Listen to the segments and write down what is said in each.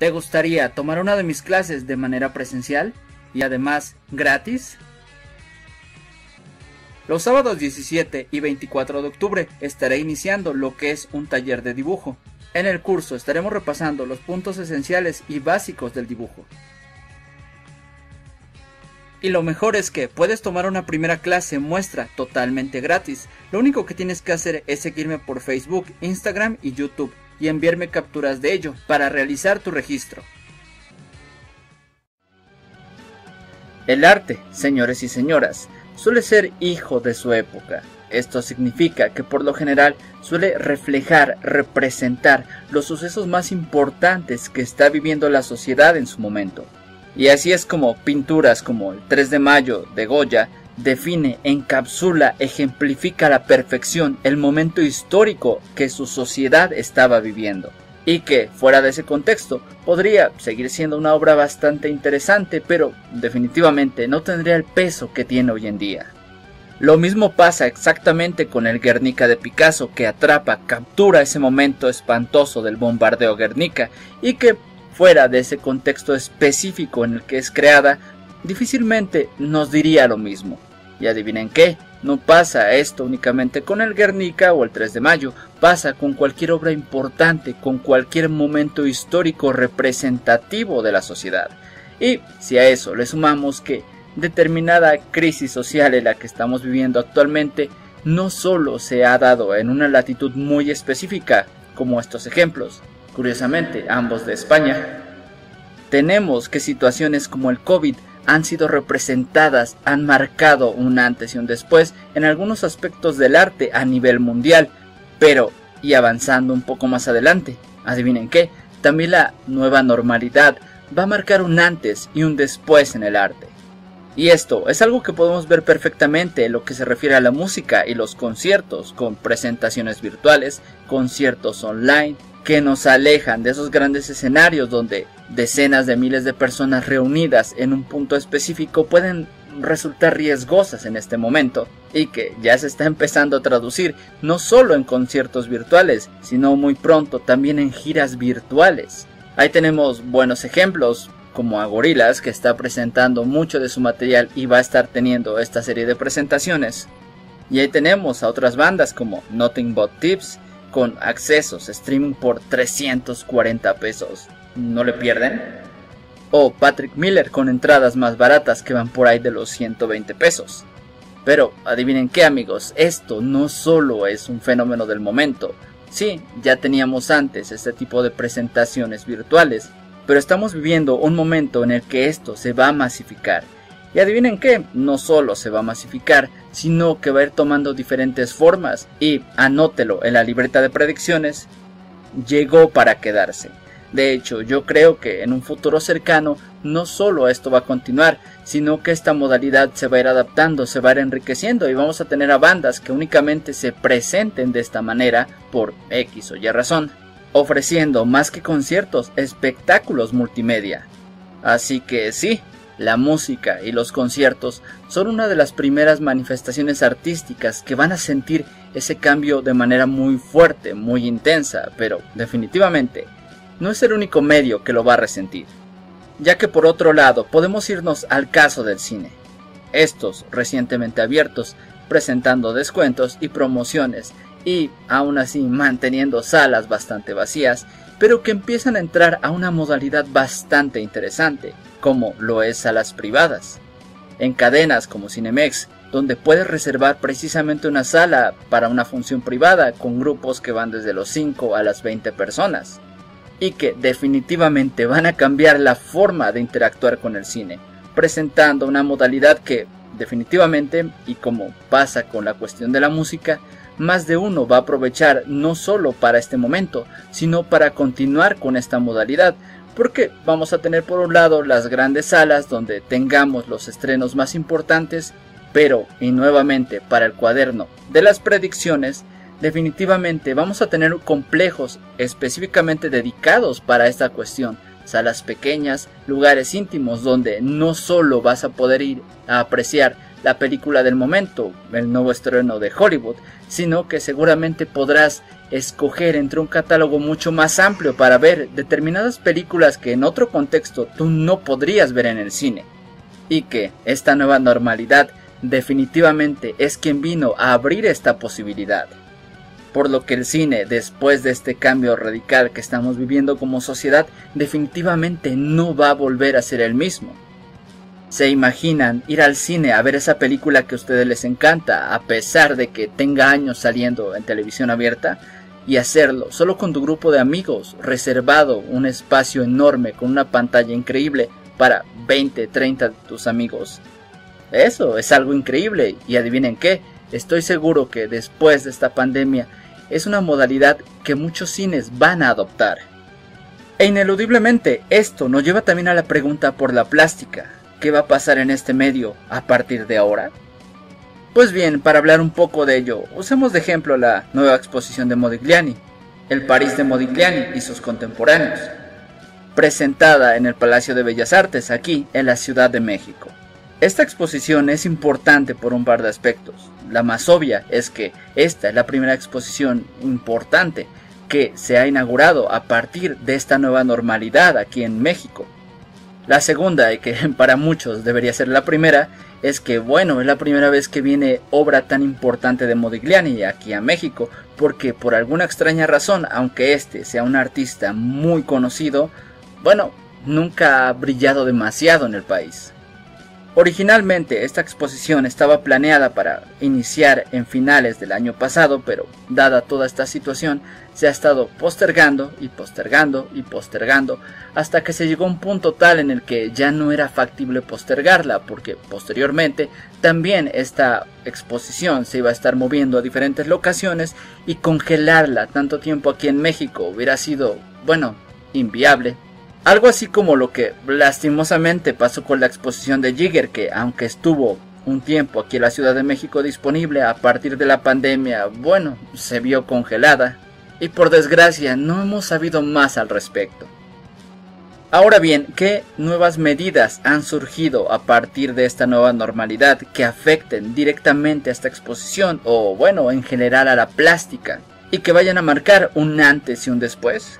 ¿Te gustaría tomar una de mis clases de manera presencial y además gratis? Los sábados 17 y 24 de octubre estaré iniciando lo que es un taller de dibujo. En el curso estaremos repasando los puntos esenciales y básicos del dibujo. Y lo mejor es que puedes tomar una primera clase muestra totalmente gratis. Lo único que tienes que hacer es seguirme por Facebook, Instagram y YouTube y enviarme capturas de ello para realizar tu registro. El arte, señores y señoras, suele ser hijo de su época. Esto significa que por lo general suele reflejar, representar los sucesos más importantes que está viviendo la sociedad en su momento. Y así es como pinturas como el 3 de mayo de Goya define, encapsula, ejemplifica a la perfección el momento histórico que su sociedad estaba viviendo. Y que, fuera de ese contexto, podría seguir siendo una obra bastante interesante, pero definitivamente no tendría el peso que tiene hoy en día. Lo mismo pasa exactamente con el Guernica de Picasso, que atrapa, captura ese momento espantoso del bombardeo Guernica y que fuera de ese contexto específico en el que es creada, difícilmente nos diría lo mismo. Y adivinen qué, no pasa esto únicamente con el Guernica o el 3 de mayo, pasa con cualquier obra importante, con cualquier momento histórico representativo de la sociedad. Y si a eso le sumamos que determinada crisis social en la que estamos viviendo actualmente no solo se ha dado en una latitud muy específica, como estos ejemplos, curiosamente ambos de España, tenemos que situaciones como el COVID han sido representadas, han marcado un antes y un después en algunos aspectos del arte a nivel mundial, pero, y avanzando un poco más adelante, adivinen qué, también la nueva normalidad va a marcar un antes y un después en el arte. Y esto es algo que podemos ver perfectamente en lo que se refiere a la música y los conciertos, con presentaciones virtuales, conciertos online, que nos alejan de esos grandes escenarios donde decenas de miles de personas reunidas en un punto específico pueden resultar riesgosas en este momento y que ya se está empezando a traducir no solo en conciertos virtuales, sino muy pronto también en giras virtuales. Ahí tenemos buenos ejemplos como a Gorillaz que está presentando mucho de su material y va a estar teniendo esta serie de presentaciones. Y ahí tenemos a otras bandas como Nothing But Tips con accesos streaming por 340 pesos. ¿No le pierden? O Patrick Miller con entradas más baratas que van por ahí de los 120 pesos. Pero adivinen qué amigos, esto no solo es un fenómeno del momento. Sí, ya teníamos antes este tipo de presentaciones virtuales, pero estamos viviendo un momento en el que esto se va a masificar y adivinen qué, no solo se va a masificar, sino que va a ir tomando diferentes formas y, anótelo en la libreta de predicciones, llegó para quedarse. De hecho, yo creo que en un futuro cercano no solo esto va a continuar, sino que esta modalidad se va a ir adaptando, se va a ir enriqueciendo y vamos a tener a bandas que únicamente se presenten de esta manera por X o Y razón, ofreciendo más que conciertos, espectáculos multimedia. Así que sí, la música y los conciertos son una de las primeras manifestaciones artísticas que van a sentir ese cambio de manera muy fuerte, muy intensa, pero definitivamente no es el único medio que lo va a resentir. Ya que por otro lado podemos irnos al caso del cine. Estos recientemente abiertos, presentando descuentos y promociones y aún así manteniendo salas bastante vacías, pero que empiezan a entrar a una modalidad bastante interesante, como lo es salas privadas. En cadenas como Cinemex, donde puedes reservar precisamente una sala para una función privada con grupos que van desde los 5 a las 20 personas, y que definitivamente van a cambiar la forma de interactuar con el cine, presentando una modalidad que definitivamente, y como pasa con la cuestión de la música, más de uno va a aprovechar no solo para este momento, sino para continuar con esta modalidad, porque vamos a tener por un lado las grandes salas donde tengamos los estrenos más importantes, pero y nuevamente para el cuaderno de las predicciones, definitivamente vamos a tener complejos específicamente dedicados para esta cuestión, salas pequeñas, lugares íntimos donde no solo vas a poder ir a apreciar la película del momento, el nuevo estreno de Hollywood, sino que seguramente podrás escoger entre un catálogo mucho más amplio para ver determinadas películas que en otro contexto tú no podrías ver en el cine. Y que esta nueva normalidad definitivamente es quien vino a abrir esta posibilidad. Por lo que el cine, después de este cambio radical que estamos viviendo como sociedad, definitivamente no va a volver a ser el mismo. ¿Se imaginan ir al cine a ver esa película que a ustedes les encanta, a pesar de que tenga años saliendo en televisión abierta? Y hacerlo solo con tu grupo de amigos, reservado un espacio enorme con una pantalla increíble para 20, 30 de tus amigos. Eso es algo increíble y adivinen qué, estoy seguro que después de esta pandemia es una modalidad que muchos cines van a adoptar. E ineludiblemente esto nos lleva también a la pregunta por la plástica. ¿Qué va a pasar en este medio a partir de ahora? Pues bien, para hablar un poco de ello, usemos de ejemplo la nueva exposición de Modigliani, el París de Modigliani y sus contemporáneos, presentada en el Palacio de Bellas Artes aquí en la Ciudad de México. Esta exposición es importante por un par de aspectos. La más obvia es que esta es la primera exposición importante que se ha inaugurado a partir de esta nueva normalidad aquí en México. La segunda, y que para muchos debería ser la primera, es que bueno, es la primera vez que viene obra tan importante de Modigliani aquí a México, porque por alguna extraña razón, aunque este sea un artista muy conocido, bueno, nunca ha brillado demasiado en el país. Originalmente esta exposición estaba planeada para iniciar en finales del año pasado, pero dada toda esta situación se ha estado postergando y postergando y postergando hasta que se llegó a un punto tal en el que ya no era factible postergarla porque posteriormente también esta exposición se iba a estar moviendo a diferentes locaciones y congelarla tanto tiempo aquí en México hubiera sido, bueno, inviable algo así como lo que lastimosamente pasó con la exposición de Jigger, que aunque estuvo un tiempo aquí en la Ciudad de México disponible, a partir de la pandemia, bueno, se vio congelada. Y por desgracia no hemos sabido más al respecto. Ahora bien, ¿qué nuevas medidas han surgido a partir de esta nueva normalidad que afecten directamente a esta exposición o bueno, en general a la plástica y que vayan a marcar un antes y un después?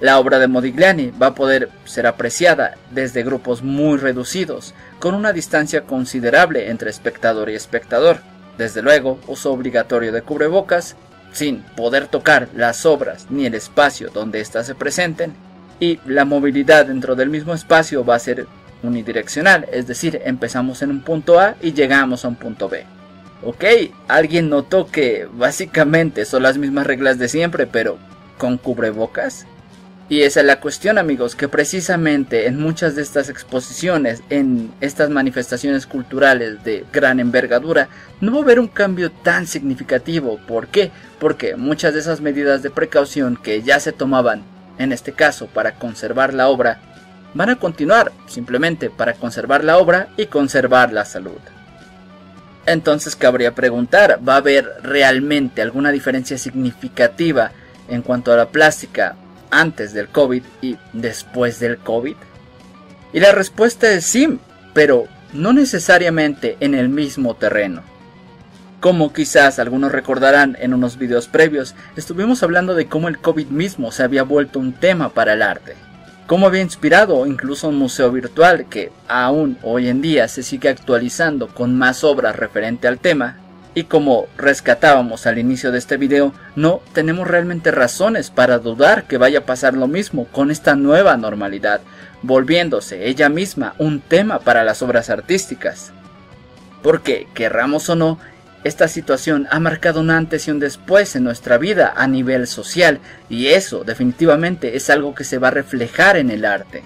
La obra de Modigliani va a poder ser apreciada desde grupos muy reducidos, con una distancia considerable entre espectador y espectador. Desde luego, uso obligatorio de cubrebocas, sin poder tocar las obras ni el espacio donde éstas se presenten, y la movilidad dentro del mismo espacio va a ser unidireccional, es decir, empezamos en un punto A y llegamos a un punto B. Ok, alguien notó que básicamente son las mismas reglas de siempre, pero con cubrebocas. Y esa es la cuestión amigos, que precisamente en muchas de estas exposiciones, en estas manifestaciones culturales de gran envergadura, no va a haber un cambio tan significativo. ¿Por qué? Porque muchas de esas medidas de precaución que ya se tomaban, en este caso para conservar la obra, van a continuar simplemente para conservar la obra y conservar la salud. Entonces cabría preguntar, ¿va a haber realmente alguna diferencia significativa en cuanto a la plástica antes del COVID y después del COVID? Y la respuesta es sí, pero no necesariamente en el mismo terreno. Como quizás algunos recordarán en unos videos previos, estuvimos hablando de cómo el COVID mismo se había vuelto un tema para el arte. Cómo había inspirado incluso un museo virtual que aún hoy en día se sigue actualizando con más obras referente al tema y como rescatábamos al inicio de este video, no tenemos realmente razones para dudar que vaya a pasar lo mismo con esta nueva normalidad, volviéndose ella misma un tema para las obras artísticas. Porque, querramos o no, esta situación ha marcado un antes y un después en nuestra vida a nivel social, y eso definitivamente es algo que se va a reflejar en el arte.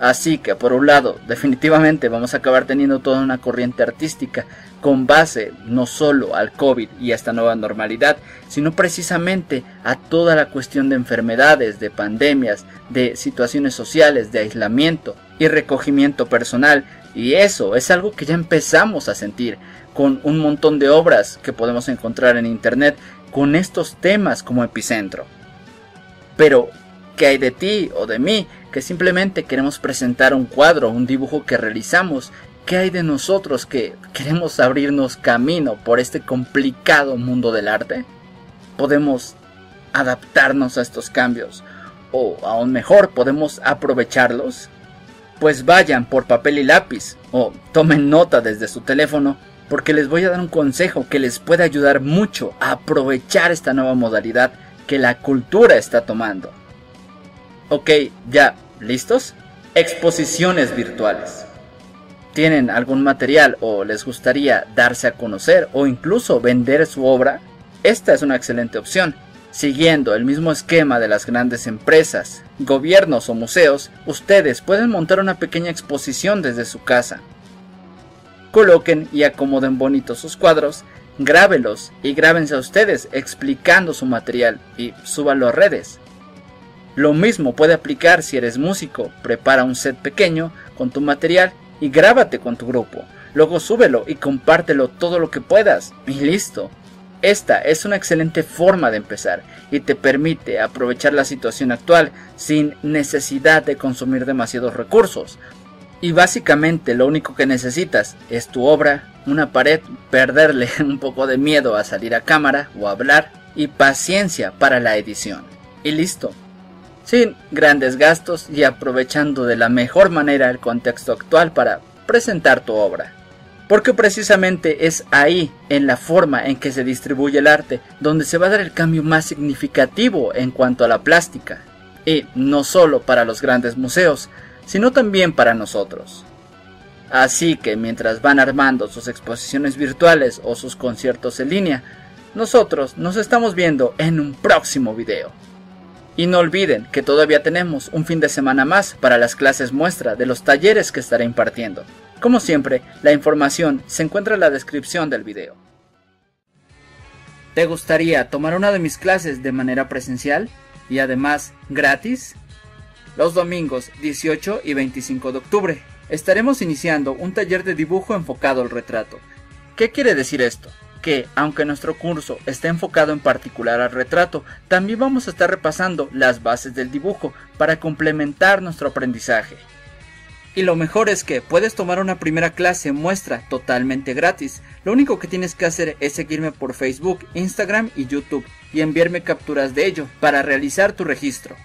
Así que por un lado, definitivamente vamos a acabar teniendo toda una corriente artística con base no solo al COVID y a esta nueva normalidad, sino precisamente a toda la cuestión de enfermedades, de pandemias, de situaciones sociales, de aislamiento y recogimiento personal. Y eso es algo que ya empezamos a sentir con un montón de obras que podemos encontrar en Internet con estos temas como epicentro. Pero, ¿qué hay de ti o de mí que simplemente queremos presentar un cuadro, un dibujo que realizamos ¿qué hay de nosotros que queremos abrirnos camino por este complicado mundo del arte? ¿Podemos adaptarnos a estos cambios? ¿O aún mejor, podemos aprovecharlos? Pues vayan por papel y lápiz o tomen nota desde su teléfono porque les voy a dar un consejo que les puede ayudar mucho a aprovechar esta nueva modalidad que la cultura está tomando. Ok, ya, ¿listos? Exposiciones virtuales. ¿Tienen algún material o les gustaría darse a conocer o incluso vender su obra? Esta es una excelente opción. Siguiendo el mismo esquema de las grandes empresas, gobiernos o museos, ustedes pueden montar una pequeña exposición desde su casa. Coloquen y acomoden bonitos sus cuadros, grábelos y grábense a ustedes explicando su material y súbanlo a redes. Lo mismo puede aplicar si eres músico, prepara un set pequeño con tu material y grábate con tu grupo. Luego súbelo y compártelo todo lo que puedas y listo. Esta es una excelente forma de empezar y te permite aprovechar la situación actual sin necesidad de consumir demasiados recursos. Y básicamente lo único que necesitas es tu obra, una pared, perderle un poco de miedo a salir a cámara o hablar y paciencia para la edición. Y listo, sin grandes gastos y aprovechando de la mejor manera el contexto actual para presentar tu obra. Porque precisamente es ahí, en la forma en que se distribuye el arte, donde se va a dar el cambio más significativo en cuanto a la plástica. Y no solo para los grandes museos, sino también para nosotros. Así que mientras van armando sus exposiciones virtuales o sus conciertos en línea, nosotros nos estamos viendo en un próximo video. Y no olviden que todavía tenemos un fin de semana más para las clases muestra de los talleres que estaré impartiendo. Como siempre, la información se encuentra en la descripción del video. ¿Te gustaría tomar una de mis clases de manera presencial y además gratis? Los domingos 18 y 25 de octubre estaremos iniciando un taller de dibujo enfocado al retrato. ¿Qué quiere decir esto? Que, aunque nuestro curso esté enfocado en particular al retrato, también vamos a estar repasando las bases del dibujo para complementar nuestro aprendizaje. Y lo mejor es que puedes tomar una primera clase muestra totalmente gratis. Lo único que tienes que hacer es seguirme por Facebook, Instagram y YouTube y enviarme capturas de ello para realizar tu registro.